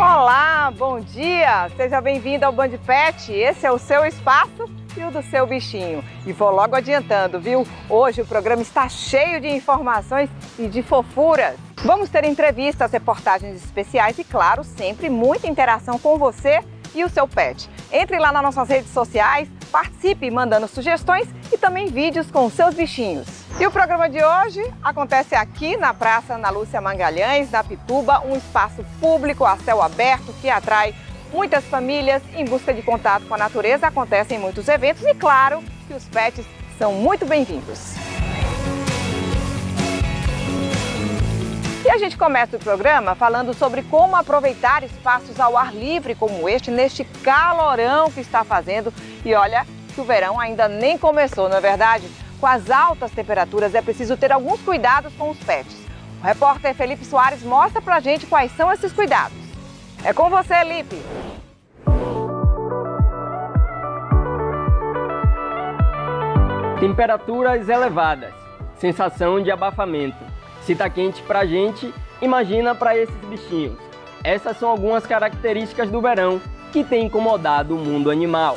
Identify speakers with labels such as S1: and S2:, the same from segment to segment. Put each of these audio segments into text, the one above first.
S1: Olá, bom dia! Seja bem-vindo ao Band Pet. Esse é o seu espaço e o do seu bichinho. E vou logo adiantando, viu? Hoje o programa está cheio de informações e de fofuras. Vamos ter entrevistas, reportagens especiais e, claro, sempre muita interação com você e o seu pet. Entre lá nas nossas redes sociais, participe mandando sugestões e também vídeos com seus bichinhos. E o programa de hoje acontece aqui na Praça Ana Lúcia Mangalhães, na Pituba, um espaço público a céu aberto que atrai muitas famílias em busca de contato com a natureza. Acontecem muitos eventos e, claro, que os pets são muito bem-vindos. E a gente começa o programa falando sobre como aproveitar espaços ao ar livre como este, neste calorão que está fazendo. E olha que o verão ainda nem começou, não é verdade? Com as altas temperaturas é preciso ter alguns cuidados com os pets. O repórter Felipe Soares mostra pra gente quais são esses cuidados. É com você, Lipe.
S2: Temperaturas elevadas, sensação de abafamento. Se tá quente pra gente, imagina para esses bichinhos. Essas são algumas características do verão que tem incomodado o mundo animal.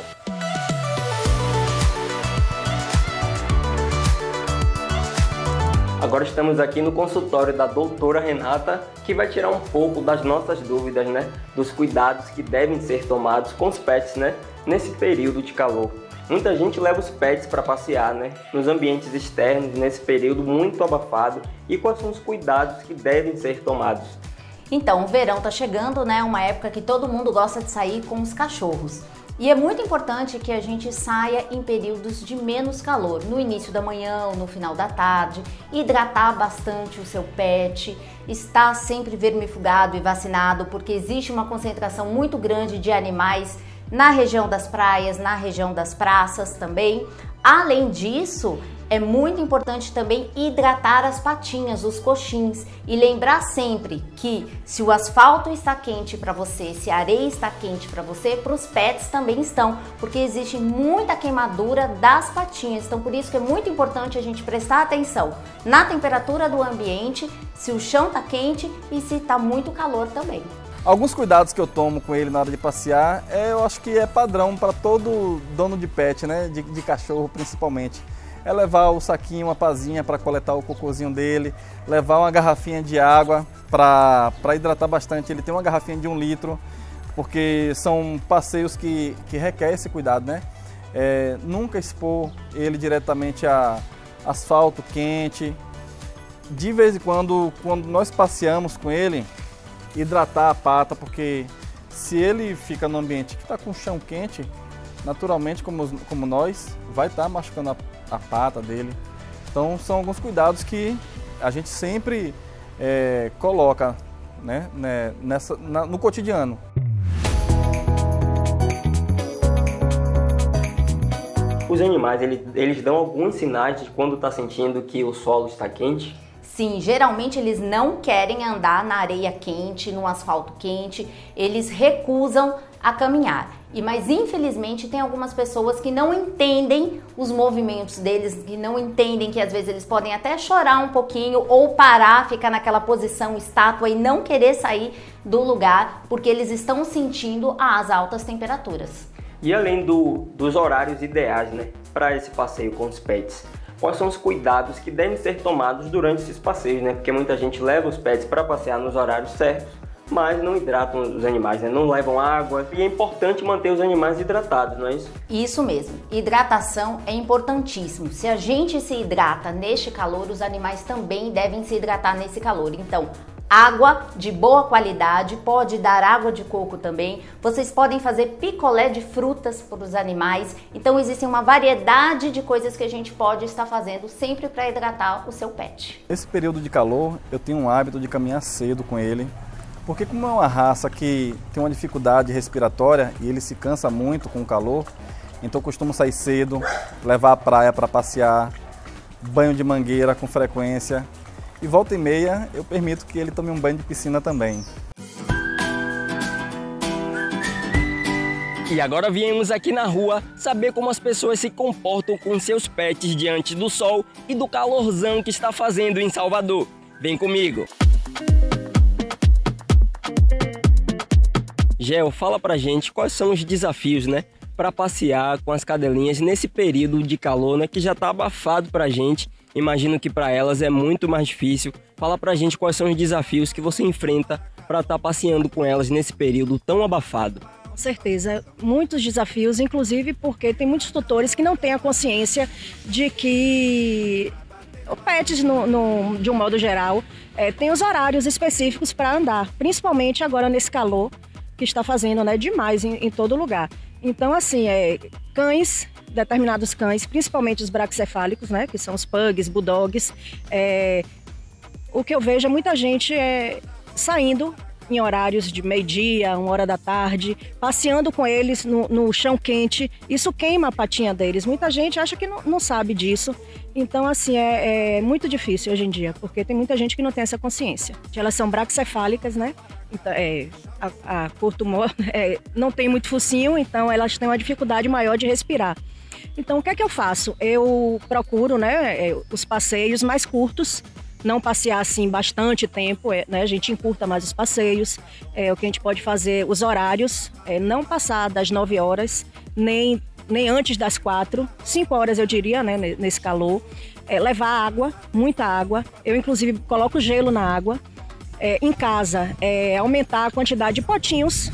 S2: Agora estamos aqui no consultório da doutora Renata, que vai tirar um pouco das nossas dúvidas, né? Dos cuidados que devem ser tomados com os pets, né? Nesse período de calor. Muita gente leva os pets para passear, né? Nos ambientes externos, nesse período muito abafado. E quais são os cuidados que devem ser tomados?
S3: Então, o verão tá chegando, né? Uma época que todo mundo gosta de sair com os cachorros. E é muito importante que a gente saia em períodos de menos calor, no início da manhã ou no final da tarde, hidratar bastante o seu pet, estar sempre vermifugado e vacinado, porque existe uma concentração muito grande de animais na região das praias, na região das praças também. Além disso, é muito importante também hidratar as patinhas, os coxins e lembrar sempre que se o asfalto está quente para você, se a areia está quente para você, para os pets também estão, porque existe muita queimadura das patinhas. Então por isso que é muito importante a gente prestar atenção na temperatura do ambiente, se o chão está quente e se está muito calor também.
S4: Alguns cuidados que eu tomo com ele na hora de passear, é, eu acho que é padrão para todo dono de pet, né? De, de cachorro principalmente é levar o saquinho, uma pazinha para coletar o cocôzinho dele, levar uma garrafinha de água para hidratar bastante. Ele tem uma garrafinha de um litro, porque são passeios que, que requer esse cuidado, né? É, nunca expor ele diretamente a asfalto quente. De vez em quando, quando nós passeamos com ele, hidratar a pata, porque se ele fica no ambiente que está com chão quente, naturalmente, como, como nós, vai estar tá machucando a a pata dele. Então são alguns cuidados que a gente sempre é, coloca né, né nessa, na, no cotidiano.
S2: Os animais, eles, eles dão alguns sinais de quando está sentindo que o solo está quente?
S3: Sim, geralmente eles não querem andar na areia quente, no asfalto quente, eles recusam a caminhar. E mas infelizmente tem algumas pessoas que não entendem os movimentos deles, que não entendem que às vezes eles podem até chorar um pouquinho ou parar, ficar naquela posição estátua e não querer sair do lugar porque eles estão sentindo as altas temperaturas.
S2: E além do, dos horários ideais, né, para esse passeio com os pets, quais são os cuidados que devem ser tomados durante esses passeios, né? Porque muita gente leva os pets para passear nos horários certos mas não hidratam os animais, né? não levam água. E é importante manter os animais hidratados, não é isso?
S3: Isso mesmo. Hidratação é importantíssimo. Se a gente se hidrata neste calor, os animais também devem se hidratar nesse calor. Então, água de boa qualidade, pode dar água de coco também. Vocês podem fazer picolé de frutas para os animais. Então existe uma variedade de coisas que a gente pode estar fazendo sempre para hidratar o seu pet.
S4: Nesse período de calor, eu tenho um hábito de caminhar cedo com ele, porque como é uma raça que tem uma dificuldade respiratória e ele se cansa muito com o calor, então costumo sair cedo, levar a praia para passear, banho de mangueira com frequência. E volta e meia eu permito que ele tome um banho de piscina também.
S2: E agora viemos aqui na rua saber como as pessoas se comportam com seus pets diante do sol e do calorzão que está fazendo em Salvador. Vem comigo! Gel, fala pra gente quais são os desafios, né? Para passear com as cadelinhas nesse período de calor, né? Que já tá abafado pra gente. Imagino que para elas é muito mais difícil. Fala pra gente quais são os desafios que você enfrenta para estar tá passeando com elas nesse período tão abafado.
S5: Com certeza, muitos desafios, inclusive porque tem muitos tutores que não têm a consciência de que o pets, no, no, de um modo geral, é, tem os horários específicos para andar, principalmente agora nesse calor que está fazendo né, demais em, em todo lugar. Então, assim, é, cães, determinados cães, principalmente os braxcefálicos, né, que são os pugs, bulldogs, é, o que eu vejo é muita gente é, saindo em horários de meio-dia, uma hora da tarde, passeando com eles no, no, chão quente. Isso queima a patinha deles. Muita gente acha que não, não sabe disso. Então, assim, é, é, muito difícil hoje em dia, porque tem muita gente que não tem essa consciência. Elas são braxcefálicas, né? Então, é, a, a curto é, não tem muito focinho, então elas têm uma dificuldade maior de respirar. Então, o que é que eu faço? Eu procuro né, é, os passeios mais curtos, não passear assim bastante tempo, é, né? A gente encurta mais os passeios. É, o que a gente pode fazer, os horários, é, não passar das 9 horas, nem, nem antes das 4, 5 horas eu diria, né? Nesse calor. É, levar água, muita água. Eu, inclusive, coloco gelo na água. É, em casa, é, aumentar a quantidade de potinhos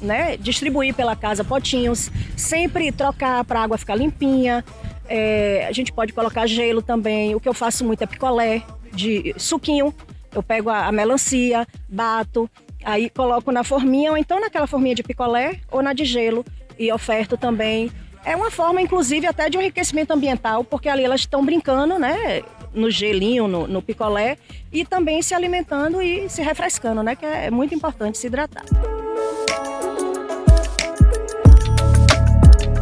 S5: né, distribuir pela casa potinhos, sempre trocar para a água ficar limpinha. É, a gente pode colocar gelo também. O que eu faço muito é picolé de suquinho. Eu pego a, a melancia, bato, aí coloco na forminha, ou então naquela forminha de picolé ou na de gelo e oferto também. É uma forma, inclusive, até de um enriquecimento ambiental, porque ali elas estão brincando, né? No gelinho, no, no picolé, e também se alimentando e se refrescando, né? Que é muito importante se hidratar.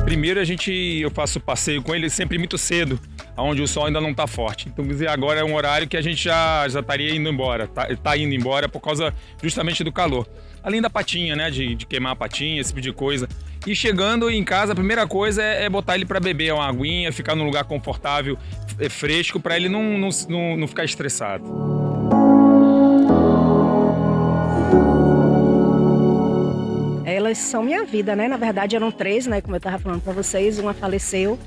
S6: Primeiro a gente, eu faço passeio com ele sempre muito cedo, onde o sol ainda não está forte. Então agora é um horário que a gente já, já estaria indo embora, tá, tá indo embora por causa justamente do calor. Além da patinha, né, de, de queimar a patinha, esse tipo de coisa. E chegando em casa, a primeira coisa é, é botar ele para beber uma aguinha, ficar num lugar confortável, é, fresco, para ele não, não, não, não ficar estressado.
S5: elas são minha vida, né? Na verdade eram três, né? Como eu estava falando para vocês, uma faleceu.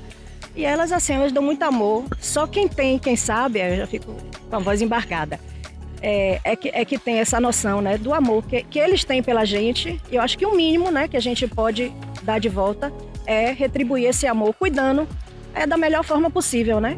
S5: E elas, assim, elas dão muito amor. Só quem tem, quem sabe, eu já fico com a voz embargada. É, é, que, é que tem essa noção, né? Do amor que, que eles têm pela gente. E eu acho que o mínimo, né? Que a gente pode dar de volta é retribuir esse amor cuidando é da melhor forma possível, né?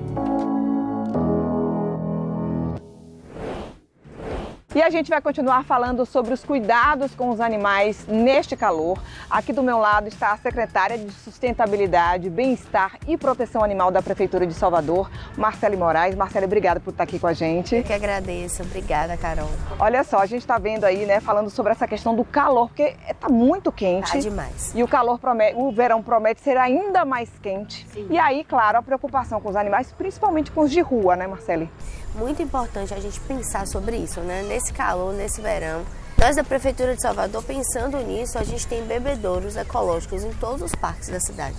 S1: E a gente vai continuar falando sobre os cuidados com os animais neste calor. Aqui do meu lado está a secretária de Sustentabilidade, Bem-Estar e Proteção Animal da Prefeitura de Salvador, Marcele Moraes. Marcele, obrigada por estar aqui com a gente.
S7: Eu que agradeço. Obrigada, Carol.
S1: Olha só, a gente está vendo aí, né, falando sobre essa questão do calor, porque está muito quente.
S7: Tá demais.
S1: E o calor promete, o verão promete ser ainda mais quente.
S7: Sim.
S1: E aí, claro, a preocupação com os animais, principalmente com os de rua, né, Marcele?
S7: muito importante a gente pensar sobre isso, né? Nesse calor, nesse verão. Nós da Prefeitura de Salvador, pensando nisso, a gente tem bebedouros ecológicos em todos os parques da cidade,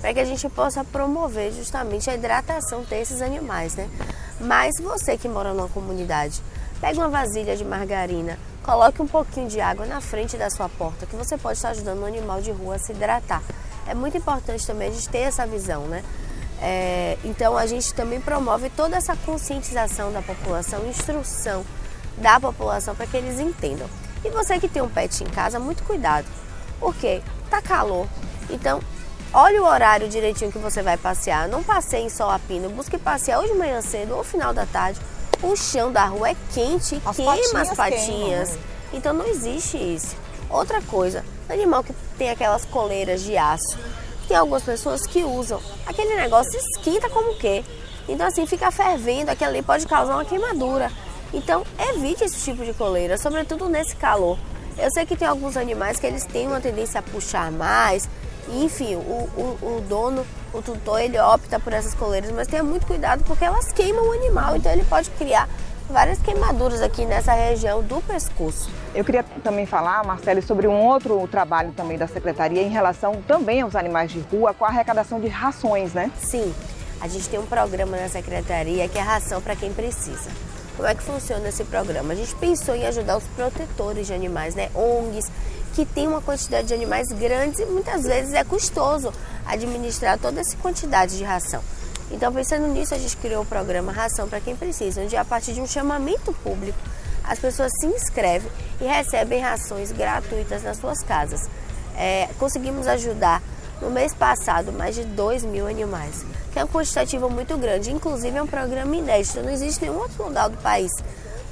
S7: para que a gente possa promover justamente a hidratação desses animais, né? Mas você que mora numa comunidade, pegue uma vasilha de margarina, coloque um pouquinho de água na frente da sua porta, que você pode estar ajudando o animal de rua a se hidratar. É muito importante também a gente ter essa visão, né? É, então a gente também promove toda essa conscientização da população, instrução da população para que eles entendam. E você que tem um pet em casa, muito cuidado, porque tá calor. Então, olhe o horário direitinho que você vai passear. Não passeie em sol a pino, busque passear hoje de manhã cedo ou final da tarde. O chão da rua é quente,
S1: as
S7: queima as
S1: patinhas.
S7: patinhas. Então não existe isso. Outra coisa, animal que tem aquelas coleiras de aço tem algumas pessoas que usam. Aquele negócio esquenta como que. Então assim, fica fervendo, aquilo ali pode causar uma queimadura. Então evite esse tipo de coleira, sobretudo nesse calor. Eu sei que tem alguns animais que eles têm uma tendência a puxar mais enfim, o, o, o, dono, o tutor, ele opta por essas coleiras, mas tenha muito cuidado porque elas queimam o animal, então ele pode criar várias queimaduras aqui nessa região do pescoço.
S1: Eu queria também falar, Marcelo, sobre um outro trabalho também da Secretaria em relação também aos animais de rua com a arrecadação de rações, né?
S7: Sim, a gente tem um programa na Secretaria que é ração para quem precisa. Como é que funciona esse programa? A gente pensou em ajudar os protetores de animais, né? ONGs, que tem uma quantidade de animais grandes e muitas vezes é custoso administrar toda essa quantidade de ração. Então, pensando nisso, a gente criou o programa Ração para Quem Precisa, onde a partir de um chamamento público, as pessoas se inscrevem e recebem rações gratuitas nas suas casas. É, conseguimos ajudar no mês passado mais de 2 mil animais, que é um quantitativo muito grande. Inclusive, é um programa inédito, não existe nenhum outro lugar do país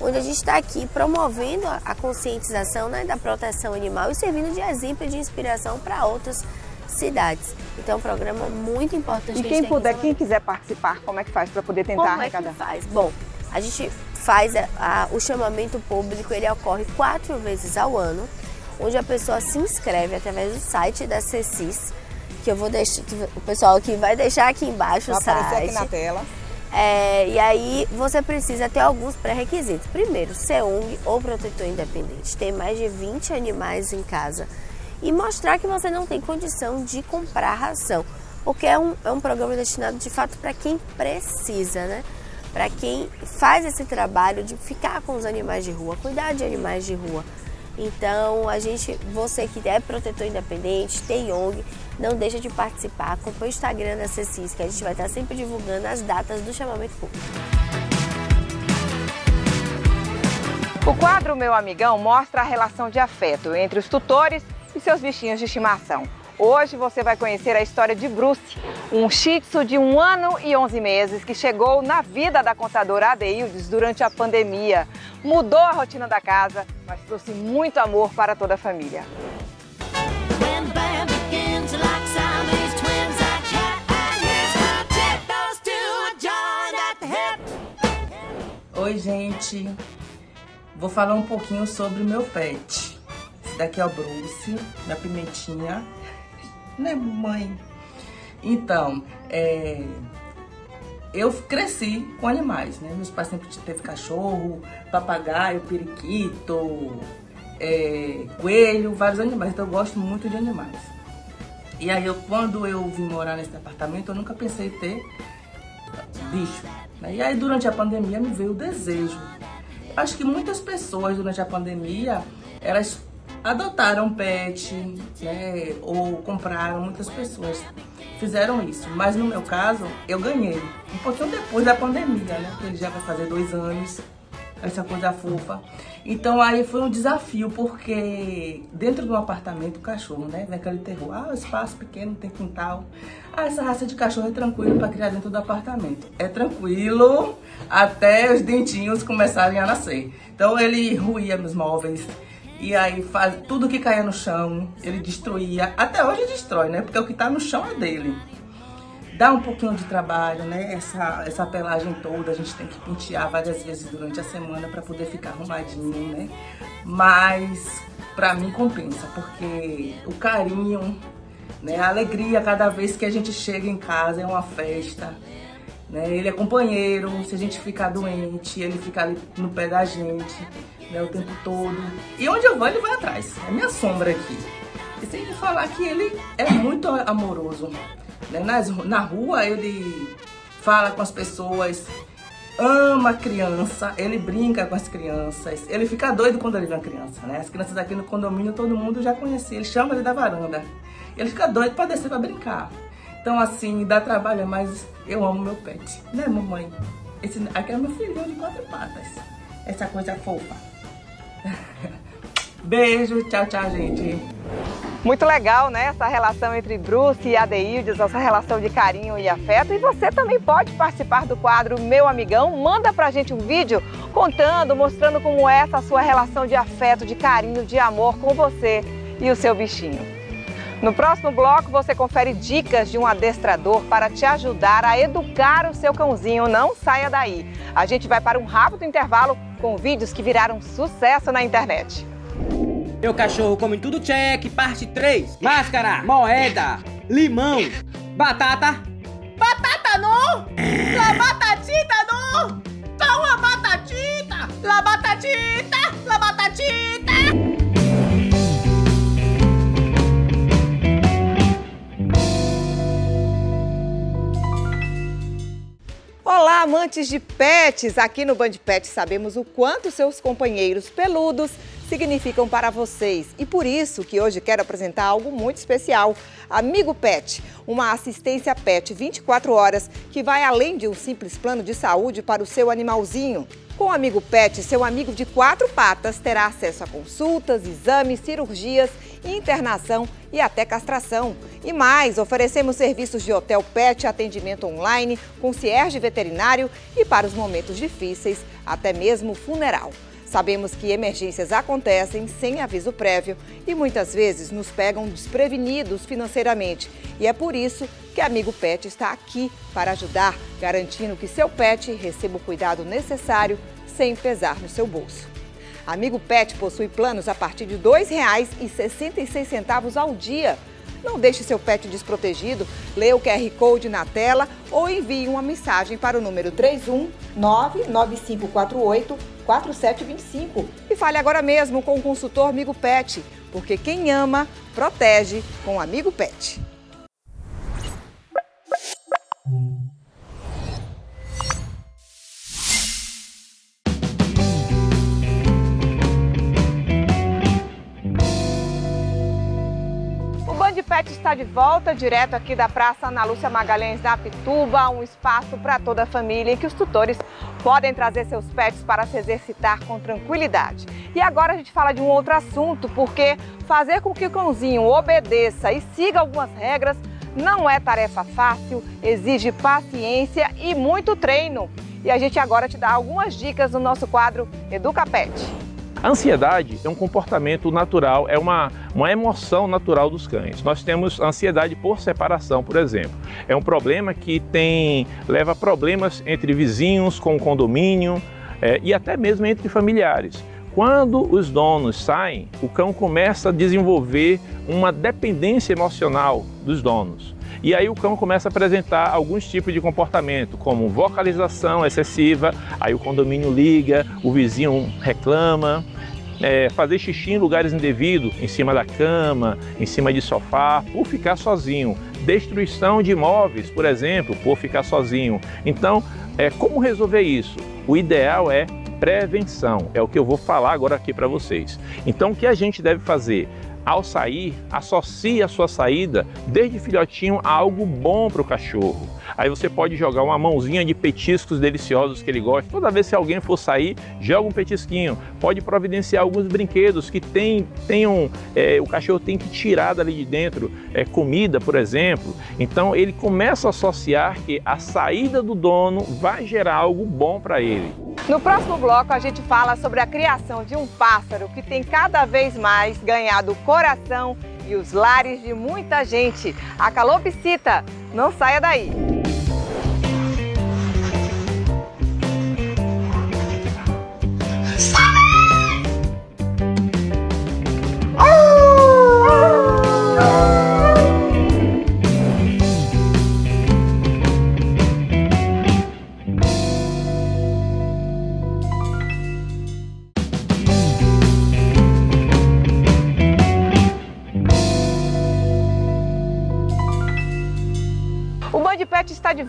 S7: onde a gente está aqui promovendo a conscientização né, da proteção animal e servindo de exemplo e de inspiração para outras cidades. Então é um programa muito importante.
S1: E quem puder, quem quiser participar, como é que faz para poder tentar
S7: como
S1: arrecadar?
S7: É que faz? Bom, a gente faz a, a, o chamamento público, ele ocorre quatro vezes ao ano, onde a pessoa se inscreve através do site da CECIS, que eu vou deixar, que o pessoal aqui vai deixar aqui embaixo
S1: vai
S7: o site.
S1: aqui na tela.
S7: É, e aí você precisa ter alguns pré-requisitos. Primeiro, ser ONG ou protetor independente, ter mais de 20 animais em casa e mostrar que você não tem condição de comprar ração, porque é um, é um programa destinado de fato para quem precisa, né? Para quem faz esse trabalho de ficar com os animais de rua, cuidar de animais de rua. Então, a gente, você que é protetor independente, tem ONG, não deixa de participar. Acompanhe o Instagram da CECIS, que a gente vai estar sempre divulgando as datas do chamamento público.
S1: O quadro Meu Amigão mostra a relação de afeto entre os tutores e seus bichinhos de estimação. Hoje você vai conhecer a história de Bruce, um shih tzu de um ano e 11 meses que chegou na vida da contadora Adeildes durante a pandemia. Mudou a rotina da casa, mas trouxe muito amor para toda a família.
S8: Vou falar um pouquinho sobre o meu pet. Esse daqui é o Bruce, minha pimentinha. Né, mãe? Então, é... eu cresci com animais, né? Meus pais sempre teve cachorro, papagaio, periquito, é... coelho, vários animais. Então, eu gosto muito de animais. E aí, eu, quando eu vim morar nesse apartamento, eu nunca pensei em ter bicho. Né? E aí, durante a pandemia, me veio o desejo. Acho que muitas pessoas, durante a pandemia, elas adotaram pet, né? Ou compraram, muitas pessoas fizeram isso. Mas no meu caso, eu ganhei. Um pouquinho depois da pandemia, né? Ele já vai fazer dois anos, essa coisa fofa. Então aí foi um desafio, porque dentro do apartamento, o cachorro, né? Vem aquele terror. Ah, espaço pequeno, tem quintal. Ah, essa raça de cachorro é tranquilo para criar dentro do apartamento. É tranquilo até os dentinhos começarem a nascer. Então ele ruía meus móveis. E aí faz tudo que caía no chão, ele destruía. Até hoje destrói, né? Porque o que tá no chão é dele. Dá um pouquinho de trabalho, né? Essa, essa pelagem toda a gente tem que pentear várias vezes durante a semana para poder ficar arrumadinho, né? Mas para mim compensa, porque o carinho, né? A alegria cada vez que a gente chega em casa é uma festa. Né? Ele é companheiro, se a gente ficar doente, ele fica ali no pé da gente né, o tempo todo. E onde eu vou, ele vai atrás. É minha sombra aqui. E sem falar que ele é muito amoroso. Né? Nas, na rua, ele fala com as pessoas, ama a criança, ele brinca com as crianças, ele fica doido quando ele vê uma criança, né? As crianças aqui no condomínio todo mundo já conhecia, ele chama ele da varanda. Ele fica doido para descer para brincar. Então, assim, dá trabalho, mas eu amo meu pet. Né, mamãe? Esse aqui é meu filhinho de quatro patas. Essa coisa fofa. Beijo, tchau, tchau, gente.
S1: Muito legal, né? Essa relação entre Bruce e Adeildes, essa relação de carinho e afeto. E você também pode participar do quadro Meu Amigão. Manda pra gente um vídeo contando, mostrando como é essa sua relação de afeto, de carinho, de amor com você e o seu bichinho. No próximo bloco, você confere dicas de um adestrador para te ajudar a educar o seu cãozinho. Não saia daí. A gente vai para um rápido intervalo com vídeos que viraram sucesso na internet.
S9: Meu cachorro come tudo check, parte 3. Máscara, moeda, limão, batata.
S10: Batata não! La batatita não! Não a batatita! La batatita! La batatita!
S1: Olá, amantes de pets! Aqui no Band Pet sabemos o quanto seus companheiros peludos significam para vocês. E por isso que hoje quero apresentar algo muito especial. Amigo Pet, uma assistência pet 24 horas que vai além de um simples plano de saúde para o seu animalzinho. Com o Amigo Pet, seu amigo de quatro patas terá acesso a consultas, exames, cirurgias, internação e até castração. E mais, oferecemos serviços de hotel pet, atendimento online, concierge veterinário e para os momentos difíceis, até mesmo funeral. Sabemos que emergências acontecem sem aviso prévio e muitas vezes nos pegam desprevenidos financeiramente. E é por isso que Amigo Pet está aqui para ajudar, garantindo que seu pet receba o cuidado necessário sem pesar no seu bolso. Amigo Pet possui planos a partir de R$ 2,66 ao dia. Não deixe seu pet desprotegido, leia o QR Code na tela ou envie uma mensagem para o número 3199548 4725 e fale agora mesmo com o consultor Amigo Pet, porque quem ama, protege com Amigo Pet. Pet está de volta, direto aqui da Praça Ana Lúcia Magalhães da Pituba, um espaço para toda a família em que os tutores podem trazer seus pets para se exercitar com tranquilidade. E agora a gente fala de um outro assunto, porque fazer com que o cãozinho obedeça e siga algumas regras não é tarefa fácil, exige paciência e muito treino. E a gente agora te dá algumas dicas no nosso quadro Educa Pet.
S11: A ansiedade é um comportamento natural, é uma, uma emoção natural dos cães. Nós temos ansiedade por separação, por exemplo. É um problema que tem leva problemas entre vizinhos, com o condomínio é, e até mesmo entre familiares. Quando os donos saem, o cão começa a desenvolver uma dependência emocional dos donos. E aí o cão começa a apresentar alguns tipos de comportamento, como vocalização excessiva, aí o condomínio liga, o vizinho reclama, é, fazer xixi em lugares indevidos, em cima da cama, em cima de sofá, por ficar sozinho. Destruição de imóveis, por exemplo, por ficar sozinho. Então, é, como resolver isso? O ideal é prevenção, é o que eu vou falar agora aqui para vocês. Então, o que a gente deve fazer? Ao sair, associe a sua saída desde filhotinho a algo bom para o cachorro. Aí você pode jogar uma mãozinha de petiscos deliciosos que ele gosta. Toda vez que alguém for sair, joga um petisquinho. Pode providenciar alguns brinquedos que tem, tenham, é, o cachorro tem que tirar dali de dentro, é, comida, por exemplo. Então ele começa a associar que a saída do dono vai gerar algo bom para ele.
S1: No próximo bloco, a gente fala sobre a criação de um pássaro que tem cada vez mais ganhado o coração e os lares de muita gente. A calopsita. Não saia daí.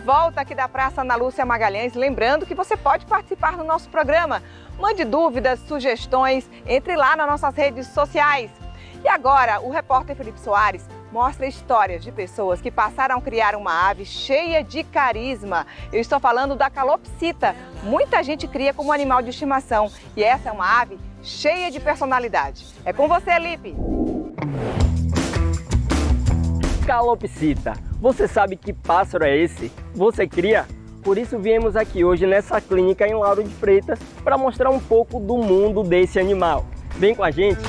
S1: Volta aqui da Praça Ana Lúcia Magalhães. Lembrando que você pode participar do nosso programa. Mande dúvidas, sugestões, entre lá nas nossas redes sociais. E agora, o repórter Felipe Soares mostra histórias de pessoas que passaram a criar uma ave cheia de carisma. Eu estou falando da calopsita. Muita gente cria como animal de estimação e essa é uma ave cheia de personalidade. É com você, Lipe.
S2: Calopsita, você sabe que pássaro é esse? Você cria? Por isso viemos aqui hoje nessa clínica em Lauro de Freitas para mostrar um pouco do mundo desse animal. Vem com a gente!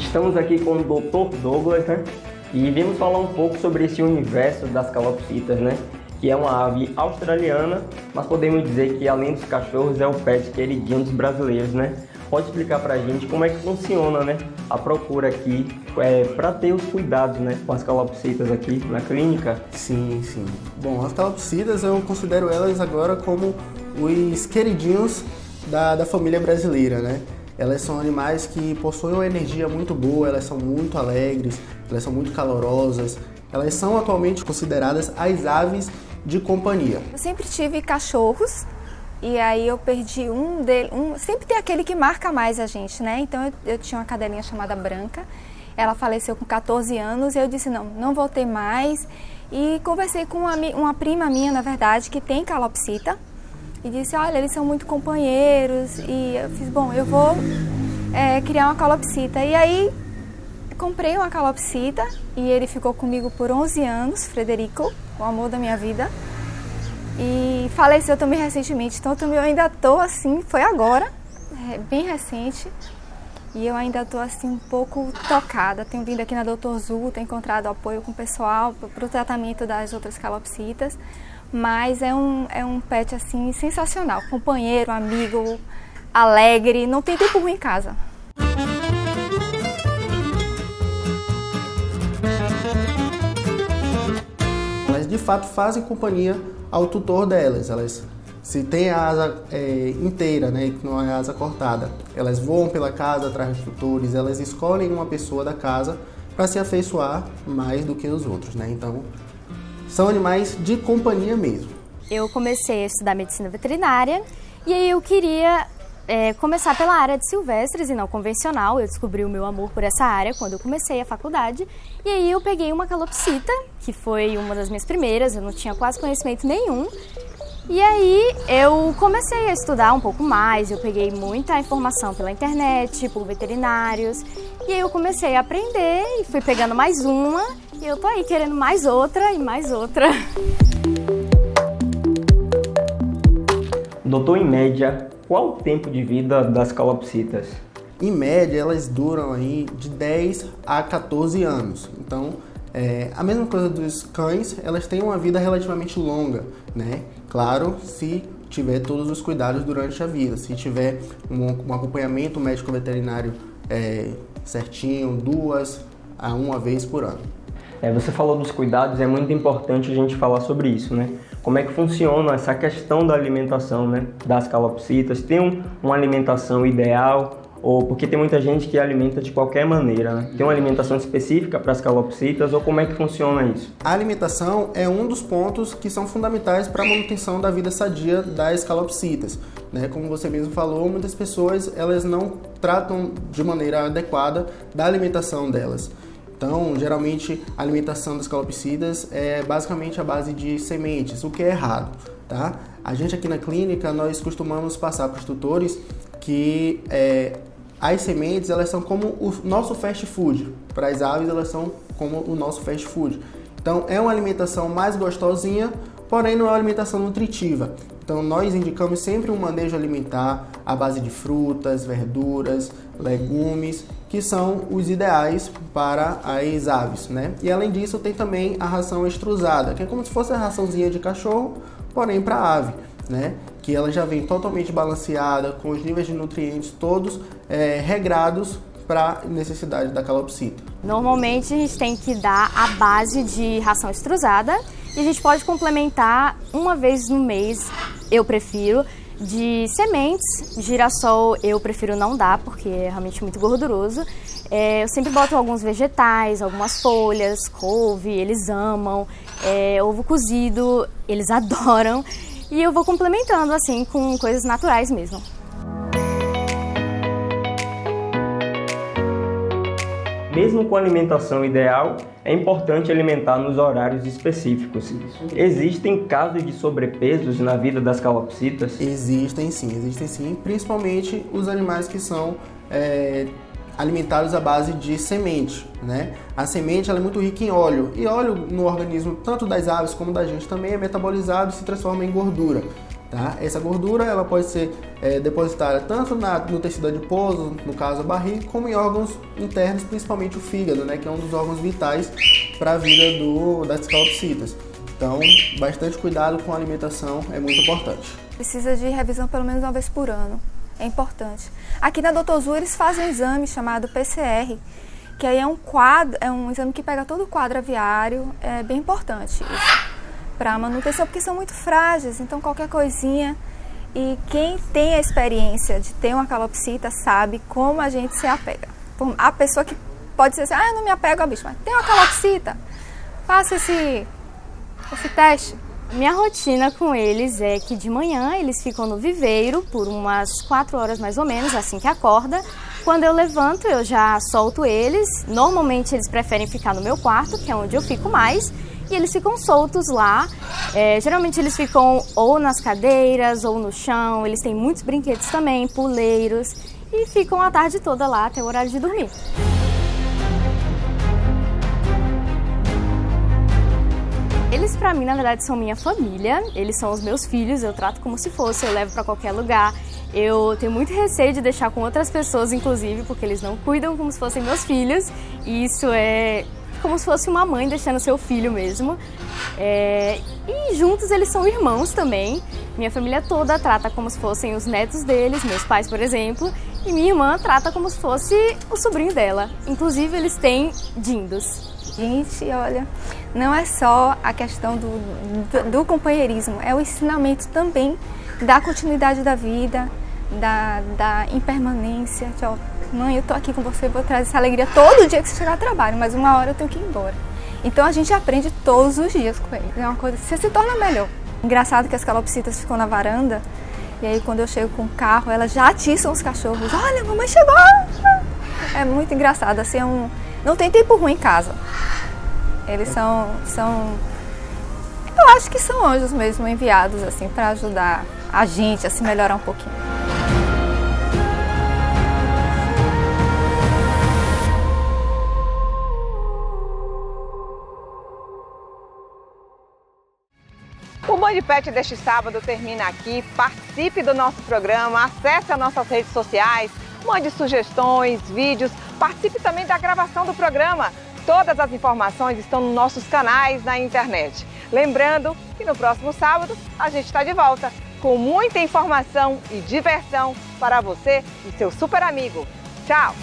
S2: Estamos aqui com o Dr. Douglas, né? E vimos falar um pouco sobre esse universo das calopsitas, né? que é uma ave australiana, mas podemos dizer que além dos cachorros é o pet queridinho dos brasileiros, né? Pode explicar pra gente como é que funciona, né, a procura aqui é, para ter os cuidados, né, com as calopsitas aqui na clínica?
S12: Sim, sim. Bom, as calopsitas eu considero elas agora como os queridinhos da, da família brasileira, né? Elas são animais que possuem uma energia muito boa, elas são muito alegres, elas são muito calorosas. Elas são atualmente consideradas as aves de companhia.
S13: Eu sempre tive cachorros e aí eu perdi um deles. Um, sempre tem aquele que marca mais a gente, né? Então eu, eu, tinha uma cadelinha chamada Branca. Ela faleceu com 14 anos e eu disse: não, não vou ter mais. E conversei com uma, uma prima minha, na verdade, que tem calopsita. E disse: olha, eles são muito companheiros. E eu fiz: bom, eu vou é, criar uma calopsita. E aí comprei uma calopsita e ele ficou comigo por 11 anos, Frederico, o amor da minha vida. E faleceu também recentemente, então também eu ainda tô assim, foi agora, é bem recente. E eu ainda tô assim um pouco tocada. Tenho vindo aqui na Doutor Zul, tenho encontrado apoio com o pessoal para o tratamento das outras calopsitas. Mas é um, é um pet assim sensacional, companheiro, amigo, alegre, não tem tempo ruim em casa.
S12: Elas de fato fazem companhia ao tutor delas. Elas, se tem a asa é, inteira, né, que não é asa cortada, elas voam pela casa atrás dos tutores, elas escolhem uma pessoa da casa para se afeiçoar mais do que os outros, né? Então, são animais de companhia mesmo.
S14: Eu comecei a estudar medicina veterinária e aí eu queria é, começar pela área de silvestres e não convencional. Eu descobri o meu amor por essa área quando eu comecei a faculdade. E aí eu peguei uma calopsita, que foi uma das minhas primeiras, eu não tinha quase conhecimento nenhum. E aí eu comecei a estudar um pouco mais, eu peguei muita informação pela internet, por veterinários. E aí eu comecei a aprender e fui pegando mais uma. E eu tô aí querendo mais outra e mais outra.
S2: Doutor, em média, qual o tempo de vida das calopsitas?
S12: Em média, elas duram aí de 10 a 14 anos. Então, é, a mesma coisa dos cães, elas têm uma vida relativamente longa, né? Claro, se tiver todos os cuidados durante a vida, se tiver um, um acompanhamento médico veterinário é, certinho, duas a uma vez por ano.
S2: É, você falou dos cuidados, é muito importante a gente falar sobre isso, né? como é que funciona essa questão da alimentação né, das calopsitas. Tem um, uma alimentação ideal ou porque tem muita gente que alimenta de qualquer maneira, né? Tem uma alimentação específica para as calopsitas ou como é que funciona isso?
S12: A alimentação é um dos pontos que são fundamentais para a manutenção da vida sadia das calopsitas, né? Como você mesmo falou, muitas pessoas elas não tratam de maneira adequada da alimentação delas. Então, geralmente, a alimentação das calopsidas é basicamente a base de sementes, o que é errado, tá? A gente aqui na clínica, nós costumamos passar para os tutores que é, as sementes, elas são como o nosso fast food. Para as aves, elas são como o nosso fast food. Então, é uma alimentação mais gostosinha, porém não é uma alimentação nutritiva. Então, nós indicamos sempre um manejo alimentar à base de frutas, verduras, legumes, que são os ideais para as aves, né? E além disso, tem também a ração extrusada, que é como se fosse a raçãozinha de cachorro, porém para ave, né? Que ela já vem totalmente balanceada, com os níveis de nutrientes todos é, regrados para necessidade da calopsita.
S14: Normalmente a gente tem que dar a base de ração extrusada e a gente pode complementar uma vez no mês, eu prefiro, de sementes. Girassol eu prefiro não dar porque é realmente muito gorduroso. É, eu sempre boto alguns vegetais, algumas folhas, couve, eles amam. É, ovo cozido, eles adoram. E eu vou complementando assim com coisas naturais mesmo.
S2: Mesmo com alimentação ideal, é importante alimentar nos horários específicos. Existem casos de sobrepesos na vida das calopsitas?
S12: Existem sim, existem sim, principalmente os animais que são é, alimentados à base de semente. Né? A semente é muito rica em óleo e óleo no organismo tanto das aves como da gente também é metabolizado e se transforma em gordura. Tá? Essa gordura ela pode ser é, depositada tanto na, no tecido adiposo, no caso a barriga, como em órgãos internos, principalmente o fígado, né, que é um dos órgãos vitais para a vida do, das calopsitas. Então, bastante cuidado com a alimentação é muito importante.
S13: Precisa de revisão pelo menos uma vez por ano. É importante. Aqui na Doutor Zu eles fazem um exame chamado PCR, que aí é um quadro, é um exame que pega todo o quadro aviário, é bem importante para a manutenção, porque são muito frágeis, então qualquer coisinha. E quem tem a experiência de ter uma calopsita sabe como a gente se apega. A pessoa que pode dizer assim, ah, eu não me apego ao bicho, mas tem uma calopsita, faça esse esse teste?
S14: Minha rotina com eles é que de manhã eles ficam no viveiro por umas 4 horas mais ou menos, assim que acorda. Quando eu levanto, eu já solto eles. Normalmente eles preferem ficar no meu quarto, que é onde eu fico mais. E eles ficam soltos lá. É, geralmente eles ficam ou nas cadeiras ou no chão. Eles têm muitos brinquedos também, puleiros. E ficam a tarde toda lá até o horário de dormir. Eles para mim, na verdade, são minha família. Eles são os meus filhos, eu trato como se fosse, eu levo para qualquer lugar. Eu tenho muito receio de deixar com outras pessoas, inclusive, porque eles não cuidam como se fossem meus filhos. E isso é como se fosse uma mãe deixando seu filho mesmo. É... E juntos eles são irmãos também. Minha família toda trata como se fossem os netos deles, meus pais, por exemplo. E minha irmã trata como se fosse o sobrinho dela. Inclusive, eles têm dindos.
S13: Gente, olha, não é só a questão do, do, do companheirismo, é o ensinamento também da continuidade da vida, da, da impermanência. Ó, mãe, eu tô aqui com você, vou trazer essa alegria todo dia que você chegar ao trabalho, mas uma hora eu tenho que ir embora. Então a gente aprende todos os dias com ele. É uma coisa, você se torna melhor. Engraçado que as calopsitas ficam na varanda, e aí quando eu chego com o carro, elas já atiçam os cachorros. Olha, mamãe chegou! É muito engraçado, assim, é um não tem tempo ruim em casa. Eles são, são eu acho que são anjos mesmo enviados assim para ajudar a gente a se melhorar um pouquinho.
S1: Band Pet deste sábado termina aqui. Participe do nosso programa, acesse as nossas redes sociais, mande sugestões, vídeos, participe também da gravação do programa. Todas as informações estão nos nossos canais na internet. Lembrando que no próximo sábado a gente está de volta com muita informação e diversão para você e seu super amigo. Tchau!